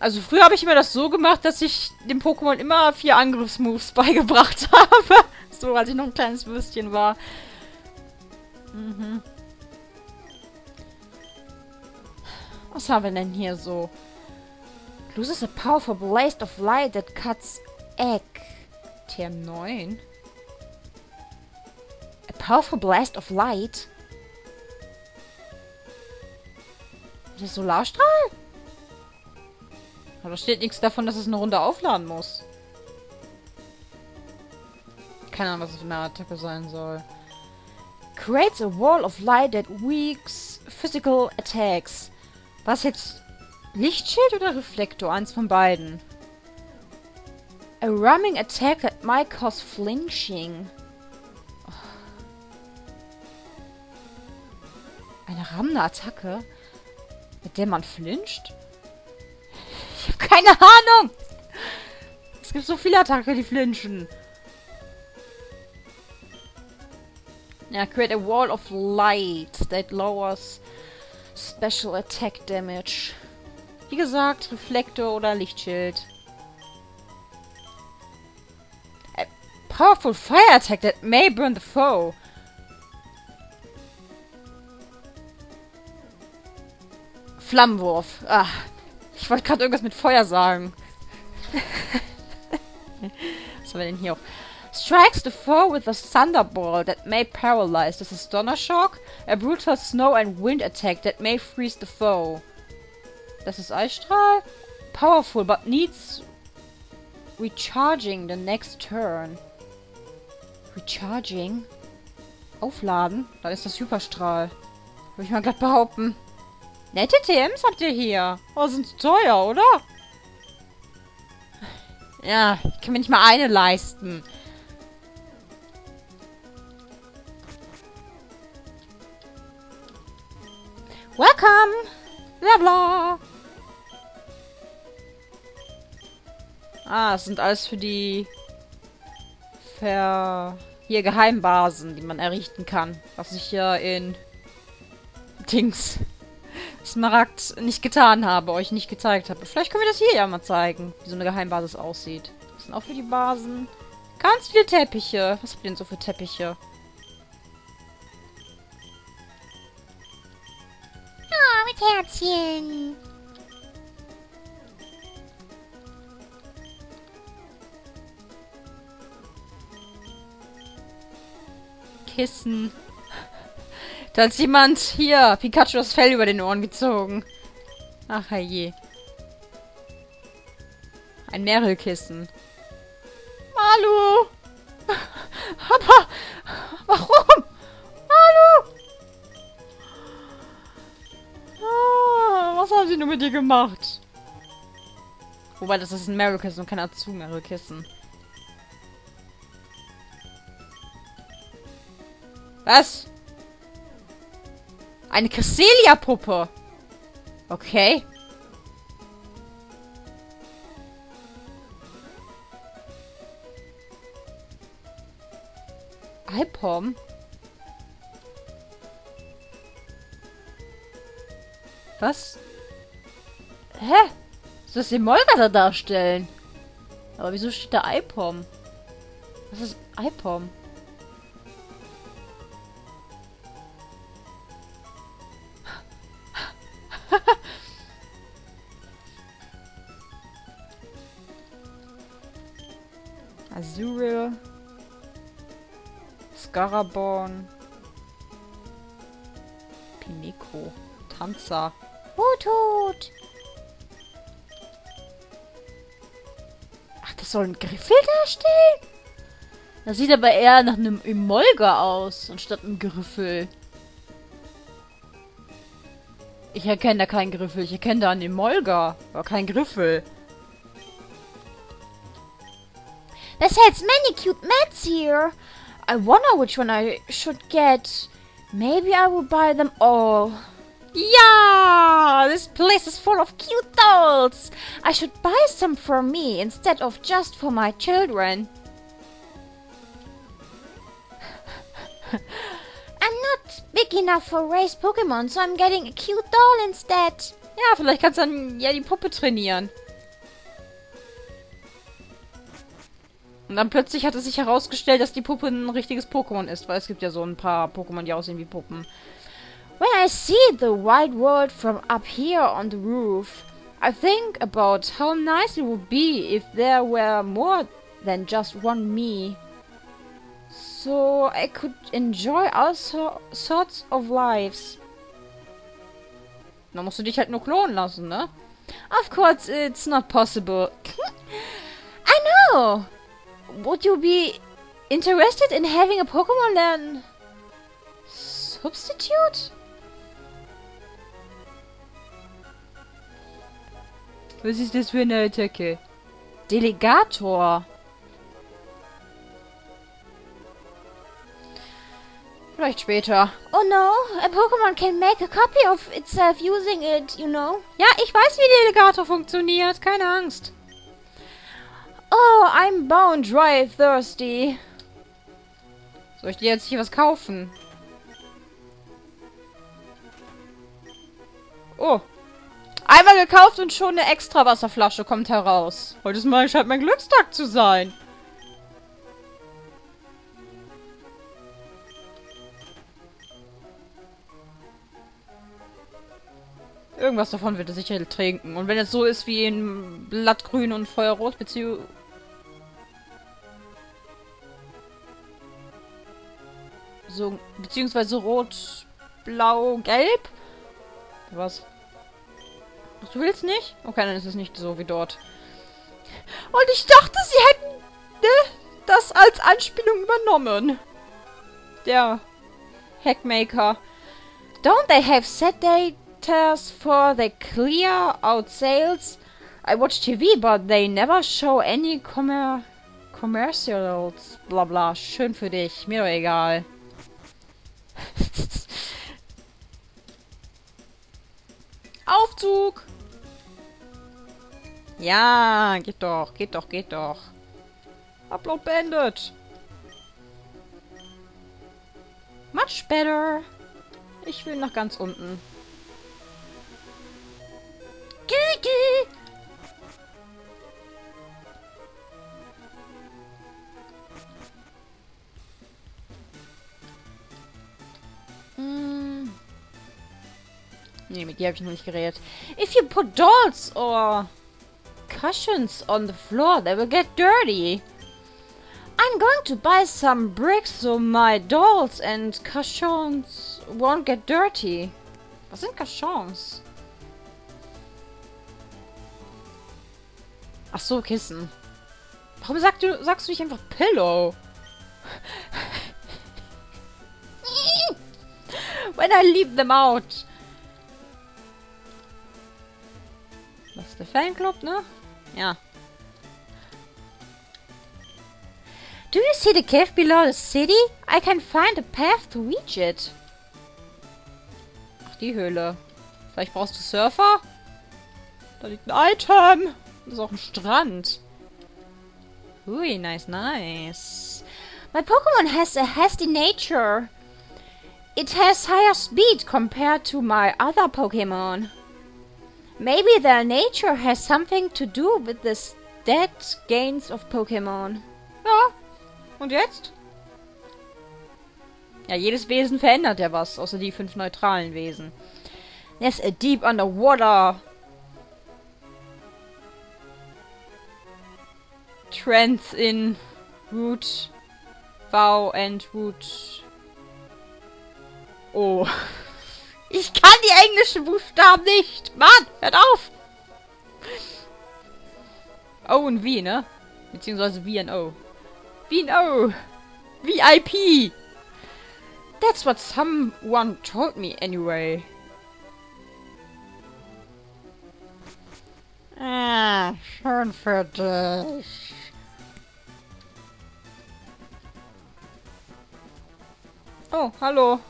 Also früher habe ich immer das so gemacht, dass ich dem Pokémon immer vier Angriffsmoves beigebracht habe. so, als ich noch ein kleines Würstchen war. Mhm. Was haben wir denn hier so? Loses a powerful blast of light that cuts egg. TM9. A powerful blast of light? Das Solarstrahl? Aber da steht nichts davon, dass es eine Runde aufladen muss. Keine Ahnung, was es für eine Attacke sein soll. Creates a wall of light that weaks physical attacks. Was jetzt? Lichtschild oder Reflektor? Eins von beiden. A ramming attack that might cause flinching. Eine rammende Attacke, mit der man flincht? Ich habe keine Ahnung. Es gibt so viele Attacken, die flinchen. Ja, create a wall of light that lowers special attack damage. Wie gesagt, Reflektor oder Lichtschild. A powerful fire attack that may burn the foe. Flammenwurf. Ah, ich wollte gerade irgendwas mit Feuer sagen. Was haben wir denn hier auch? Strikes the foe with a thunderball that may paralyze. This is Donner Shock. A brutal snow and wind attack that may freeze the foe. Das ist Eisstrahl. Powerful, but needs recharging the next turn. Recharging? Aufladen? Dann ist das Superstrahl. Würde ich mal glatt behaupten. Nette TMs habt ihr hier. Oh, sind zu teuer, oder? Ja, ich kann mir nicht mal eine leisten. Welcome! Bla bla! Ah, es sind alles für die Ver... Hier Geheimbasen, die man errichten kann. Was ich hier in Dings Smaragd nicht getan habe, euch nicht gezeigt habe. Vielleicht können wir das hier ja mal zeigen, wie so eine Geheimbasis aussieht. Das sind auch für die Basen. Ganz viele Teppiche. Was habt ihr denn so für Teppiche? Oh, mit Herzchen. Kissen. Da hat jemand hier Pikachu das Fell über den Ohren gezogen. Ach je. Ein Meryl-Kissen. Malu! Aber, warum? Malu! Ah, was haben sie nur mit dir gemacht? Wobei, das ist ein Meryl-Kissen und kein Azu-Meryl-Kissen. Was? Eine Cresselia-Puppe. Okay. Alpom? Was? Hä? Ist das die Molga da darstellen? Aber wieso steht da Ipom? Was ist Ipom? Scaraborn. Pineko. Tanzer. Hutut. Ach, das soll ein Griffel darstellen? Das sieht aber eher nach einem Emolga aus, anstatt einem Griffel. Ich erkenne da keinen Griffel. Ich erkenne da einen Emolga, aber kein Griffel. Besides many cute mats here. I wonder which one I should get. Maybe I will buy them all. Yeah! This place is full of cute dolls! I should buy some for me instead of just for my children. I'm not big enough for race Pokemon, so I'm getting a cute doll instead. Ja, vielleicht kannst du dann ja die Puppe trainieren. Und dann plötzlich hat es sich herausgestellt, dass die Puppe ein richtiges Pokémon ist, weil es gibt ja so ein paar Pokémon, die aussehen wie Puppen. When I see the wide world from up here on the roof, I think about how nice it would be if there were more than just one me. So I could enjoy all so sorts of lives. Dann musst du dich halt nur klonen lassen, ne? Of course, it's not possible. I know! Would you be interested in having a Pokemon then? Substitute? Was ist das für eine Attacke? Delegator. Vielleicht später. Oh no, a Pokemon can make a copy of itself using it, you know. Ja, ich weiß, wie Delegator funktioniert. Keine Angst. Oh, I'm bone dry thirsty. Soll ich dir jetzt hier was kaufen? Oh. Einmal gekauft und schon eine extra Wasserflasche kommt heraus. Heute ist mal scheint mein Glückstag zu sein. Irgendwas davon wird er sicher trinken. Und wenn es so ist wie in Blattgrün und Feuerrot, beziehungsweise... So, beziehungsweise rot, blau, gelb? Was? Du willst nicht? Okay, dann ist es nicht so wie dort. Und ich dachte, sie hätten ne, das als Anspielung übernommen. Der Hackmaker. Don't they have set daters for the clear out sales? I watch TV, but they never show any commer commercials. Bla bla. Schön für dich. Mir doch egal. Aufzug! Ja, geht doch, geht doch, geht doch. Upload beendet. Much better. Ich will nach ganz unten. Gügü! Nee, mit dir habe ich noch nicht geredet. If you put dolls or cushions on the floor, they will get dirty. I'm going to buy some bricks so my dolls and cushions won't get dirty. Was sind Cushions? Ach so, Kissen. Warum sag du, sagst du nicht einfach Pillow? When I leave them out. Fanclub, ne? Ja. Do you see the cave below the city? I can find a path to reach it. Ach, die Höhle. Vielleicht brauchst du Surfer? Da liegt ein Item. Das ist auch ein Strand. Ui, nice, nice. My Pokemon has a hasty nature. It has higher speed compared to my other Pokemon. Maybe their nature has something to do with the stat gains of Pokemon. Ja. Und jetzt? Ja, jedes Wesen verändert ja was, außer die fünf neutralen Wesen. There's a deep underwater trends in root V and root O. Ich kann die englischen Buchstaben nicht. Mann, hört auf. O und V, ne? Beziehungsweise V und O. V und O. VIP. That's what someone told me anyway. Ah, schön für dich. Oh, hallo.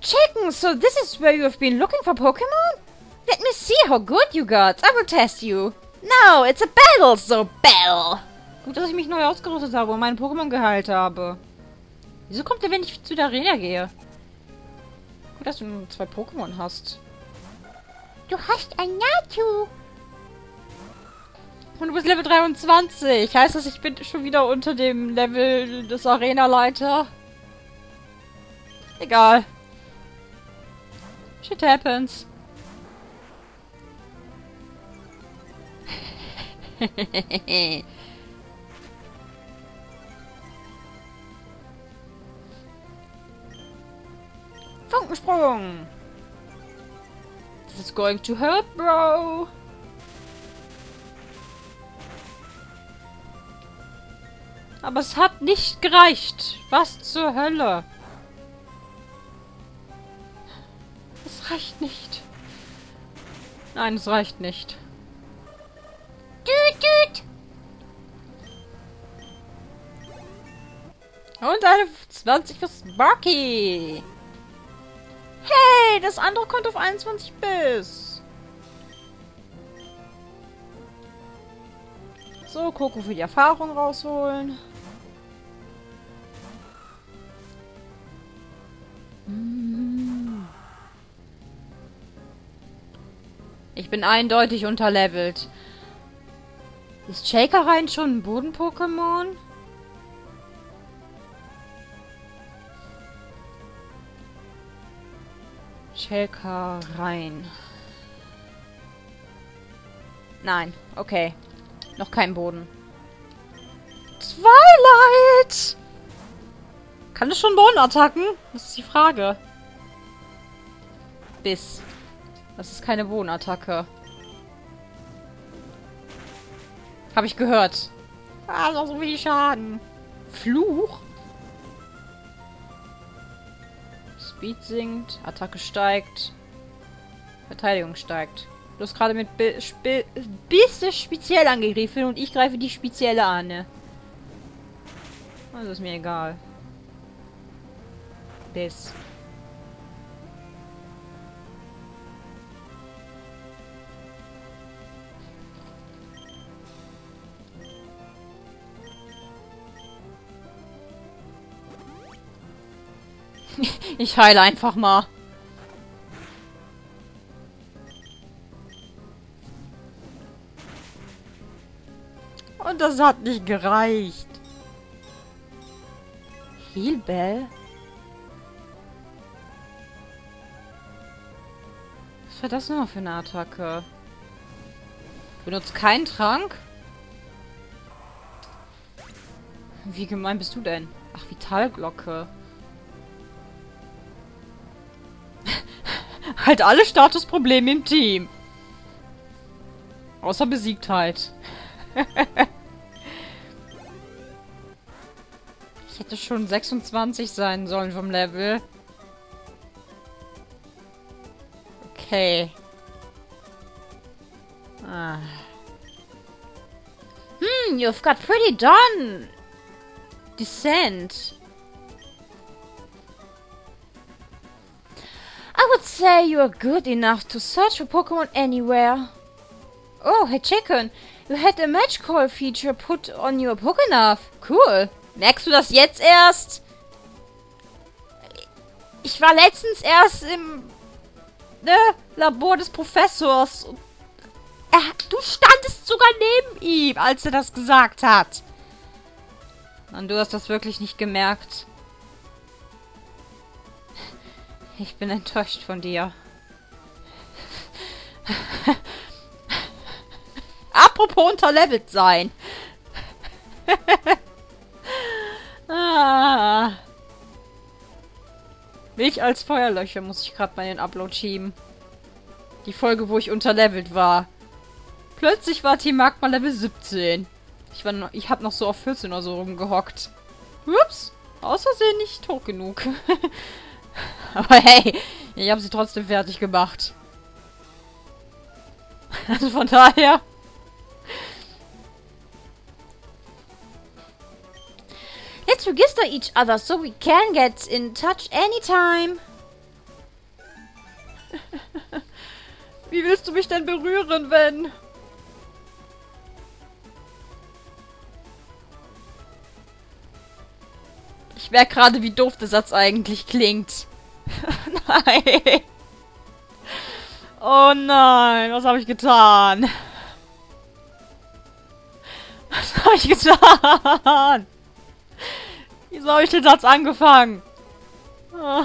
Chicken, so this is where you have been looking for Pokemon? Let me see how good you got. I will test you. No, it's a battle, so battle. Gut, dass ich mich neu ausgerüstet habe und meinen Pokémon geheilt habe. Wieso kommt der, wenn ich zu der Arena gehe? Gut, dass du zwei Pokémon hast. Du hast ein Natu. Und du bist Level 23. Heißt das, ich bin schon wieder unter dem Level des Arena-Leiter? Egal. Shit happens. Funkensprung! This is going to hurt, bro! Aber es hat nicht gereicht. Was zur Hölle? Es reicht nicht. Nein, es reicht nicht. Düt, düt. Und eine 20 für Sparky. Hey, das andere kommt auf 21 bis. So, Coco für die Erfahrung rausholen. Bin eindeutig unterlevelt. Ist Shaker rein schon ein Boden-Pokémon? Shaker rein. Nein, okay. Noch kein Boden. Twilight! Kann es schon Bodenattacken? Das ist die Frage. Biss. Das ist keine Bodenattacke. Habe ich gehört. Ah, so viel Schaden. Fluch? Speed sinkt, Attacke steigt, Verteidigung steigt. Du hast gerade mit Be Spe bist speziell angegriffen und ich greife die spezielle an, ne? Also ist mir egal. Bis. Ich heile einfach mal. Und das hat nicht gereicht. Healbell? Was war das noch für eine Attacke? Benutzt keinen Trank? Wie gemein bist du denn? Ach, Vitalglocke. Halt alle Statusprobleme im Team. Außer Besiegtheit. ich hätte schon 26 sein sollen vom Level. Okay. Ah. Hmm, you've got pretty done. Descent. Say you are good enough to search for Pokemon anywhere. Oh, hey Chicken, you had a Match Call feature put on your Pokénav. Cool. Merkst du das jetzt erst? Ich war letztens erst im ne, Labor des Professors. Er, du standest sogar neben ihm, als er das gesagt hat. Und du hast das wirklich nicht gemerkt. Ich bin enttäuscht von dir. Apropos unterlevelt sein. ah. Milch als Feuerlöcher muss ich gerade bei den Upload schieben. Die Folge, wo ich unterlevelt war. Plötzlich war Team Magma Level 17. Ich, war noch, ich hab noch so auf 14 oder so rumgehockt. Ups. Aus Versehen nicht hoch genug. Aber hey, ich habe sie trotzdem fertig gemacht. Also von daher... Let's register each other so we can get in touch anytime. Wie willst du mich denn berühren, wenn... Ich merke gerade, wie doof der Satz eigentlich klingt. nein. Oh nein, was habe ich getan? Was habe ich getan? Wieso habe ich den Satz angefangen? Oh.